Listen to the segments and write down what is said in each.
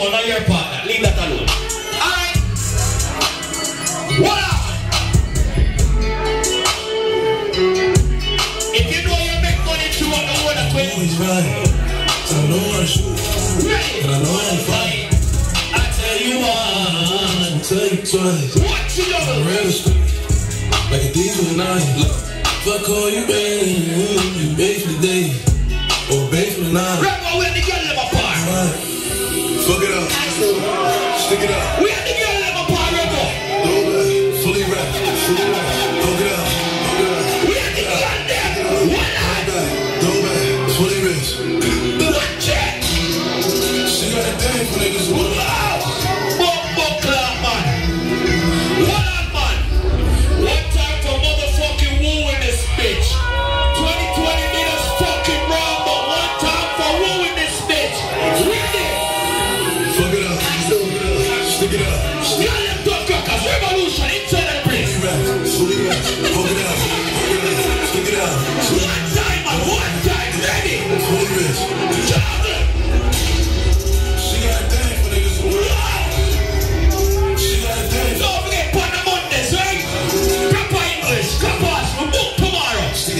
someone, not your partner. Leave that alone. Alright? What up? If you know you make money through on the way, Always right. I know I shoot. And I know I'm fine. I tell you what. I tell you twice. What you I know? the street like a diesel nine. Fuck all you bang, you base the day, or base the night. Remember had the girl them apart. Right. Fuck it up, stick it up, We had the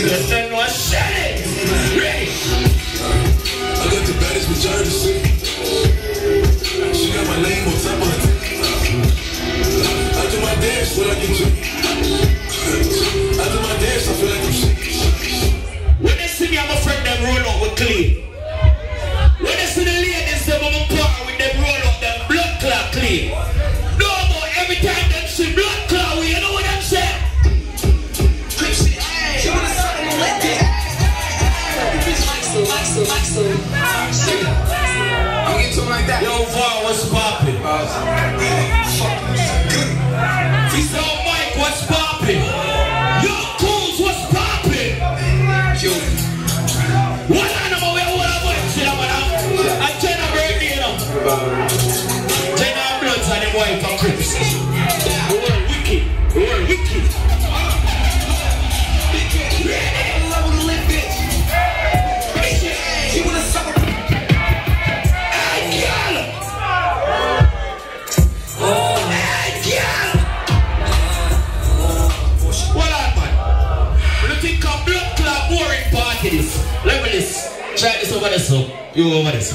tomorrow. Listen, I'm getting to him like that. Yo, Var, what's poppin'? Uh, He's on oh, Mike, what's poppin'? Yo, Coons, what's poppin'? What animal we hold up with? See that one out? And Jenna birthday, you know. Jenna Bloods and them wife and Crips. We were wicked. We were wicked. So. You over this.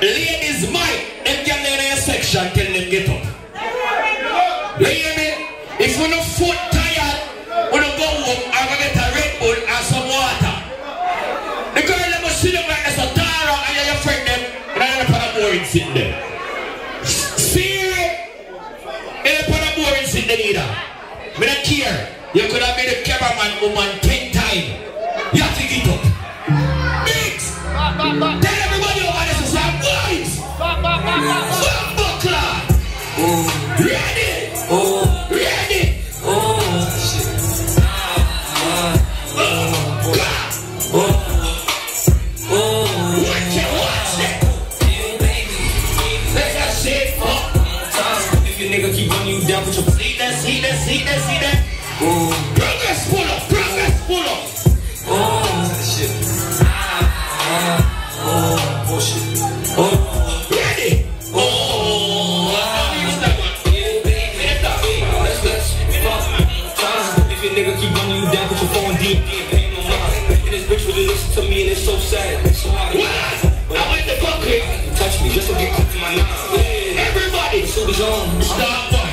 Ladies, Mike, them girl in section, tell them get up. You hear me? If you no foot tired, we no go home, I'm gonna get a Red Bull and some water. The girl them must sit down like this, a Tara, and your friend them, and I'm a boring sit there. See? Put a boring sit there either. Me don't care. You could have made a cameraman woman nigga keep running you down, put your See that, see that, see that, see that. Progress pull up, Start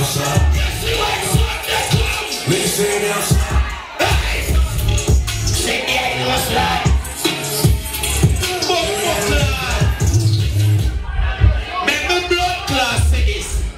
down south. Make it stay down south. Say me ain't no slide. Motherfucker. Make me blood class in this.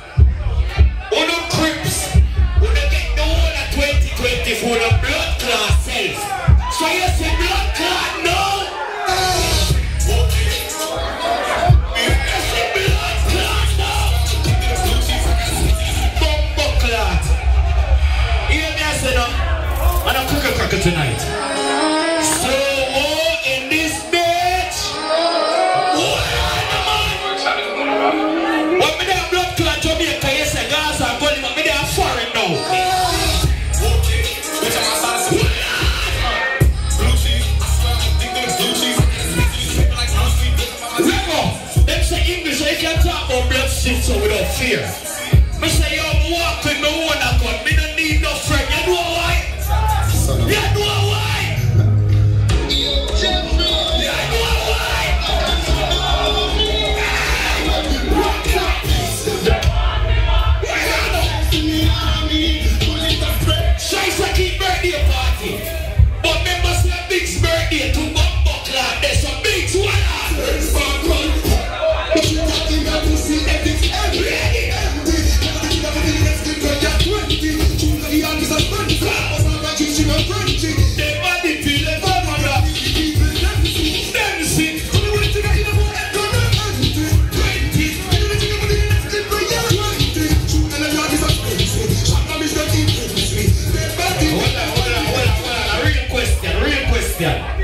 Real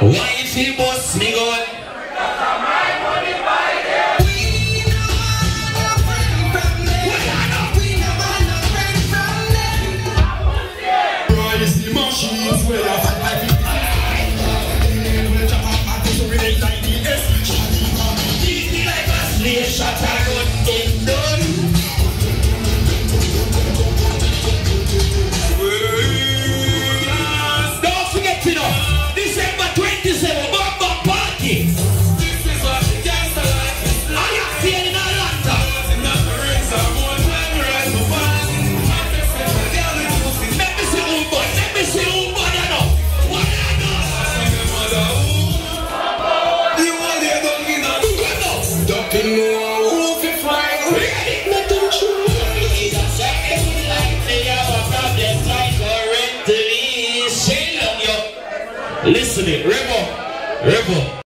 He bust me gun? Sunday. Revel. Revel.